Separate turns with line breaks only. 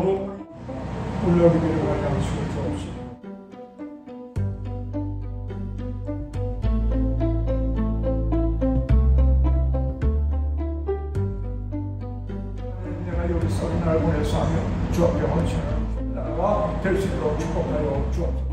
올려드리는 걸 양식을 주옵시고 내가 여기서 날 보내서 하며 주 앞에 헌신하는 나와. 될 수 있도록 축복하여 주옵소서.